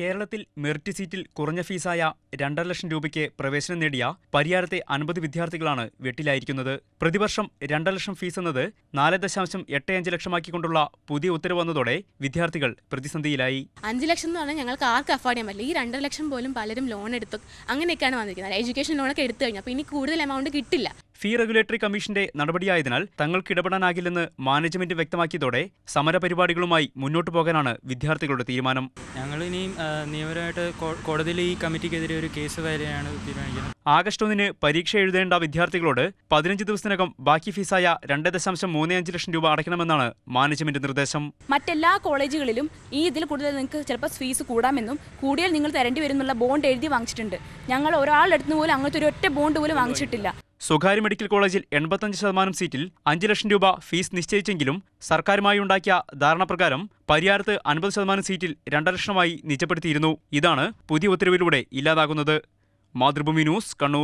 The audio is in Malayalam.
കേരളത്തിൽ മെറിറ്റ് സീറ്റിൽ കുറഞ്ഞ ഫീസായ രണ്ടര ലക്ഷം രൂപയ്ക്ക് പ്രവേശനം നേടിയ പരിയാരത്തെ അൻപത് വിദ്യാർത്ഥികളാണ് വെട്ടിലായിരിക്കുന്നത്. പ്രതിവർഷം രണ്ടര ലക്ഷം ഫീസ് എന്നത് നാല് ദശാംശം എട്ട് അഞ്ച് ലക്ഷമാക്കിക്കൊണ്ടുള്ള പുതിയ ഉത്തരവ് വന്നതോടെ വിദ്യാർത്ഥികൾ പ്രതിസന്ധിയിലായി. അഞ്ച് ലക്ഷം എന്ന് പറഞ്ഞാൽ ഞങ്ങൾക്ക് ആർക്ക് അഫോർഡ് ചെയ്യാൻ പറ്റില്ല. ഈ രണ്ടര ലക്ഷം പോലും പലരും ലോൺ എടുത്തു. അങ്ങനെയൊക്കെയാണ് വന്നിരിക്കുന്നത്. എഡ്യൂക്കേഷൻ ലോണൊക്കെ എടുത്തു കഴിഞ്ഞാൽ അപ്പോൾ ഇനി കൂടുതൽ എമൗണ്ട് കിട്ടില്ല. ഫീ റെഗുലേറ്ററി കമ്മീഷന്റെ നടപടിയായതിനാൽ തങ്ങൾക്ക് ഇടപെടാനാകില്ലെന്ന് മാനേജ്മെന്റ് വ്യക്തമാക്കിയതോടെ സമരപരിപാടികളുമായി മുന്നോട്ടു പോകാനാണ് വിദ്യാർത്ഥികളുടെ തീരുമാനം. ഞങ്ങൾ ഇനിയും നിയമപരമായിട്ട് കോടതിയിൽ ഈ കമ്മിറ്റിക്കെതിരെ ഒരു കേസ് വരെയാണ് തീരുമാനിക്കുന്നത്. ആഗസ്റ്റ് ഒന്നിന് പരീക്ഷ എഴുതേണ്ട വിദ്യാർത്ഥികളോട് പതിനഞ്ച് ദിവസത്തിനകം ബാക്കി ഫീസായ രണ്ട് ദശാംശം മൂന്ന് അഞ്ച് ലക്ഷം രൂപ അടയ്ക്കണമെന്നാണ് മാനേജ്മെന്റ് നിർദ്ദേശം. മറ്റെല്ലാ കോളേജുകളിലും ഈ ഇതിൽ കൂടുതൽ നിങ്ങൾക്ക് ചിലപ്പോൾ ഫീസ് കൂടാമെന്നും കൂടിയാൽ നിങ്ങൾ തരേണ്ടി വരുന്നുള്ള ബോണ്ട് എഴുതി വാങ്ങിച്ചിട്ടുണ്ട്. ഞങ്ങൾ ഒരാളെടുത്ത് പോലും അങ്ങനത്തെ ഒരു ഒറ്റ ബോണ്ട് പോലും വാങ്ങിച്ചിട്ടില്ല. സ്വകാര്യ മെഡിക്കൽ കോളേജിൽ എൺപത്തഞ്ച് ശതമാനം സീറ്റിൽ അഞ്ച് ലക്ഷം രൂപ ഫീസ് നിശ്ചയിച്ചെങ്കിലും സർക്കാരുമായി ഉണ്ടാക്കിയ ധാരണപ്രകാരം പരിയാരത്ത് അൻപത് ശതമാനം സീറ്റിൽ രണ്ടര ലക്ഷമായി നിജപ്പെടുത്തിയിരുന്നു. ഇതാണ് പുതിയ ഉത്തരവിലൂടെ ഇല്ലാതാകുന്നത്. മാതൃഭൂമി ന്യൂസ് കണ്ണൂർ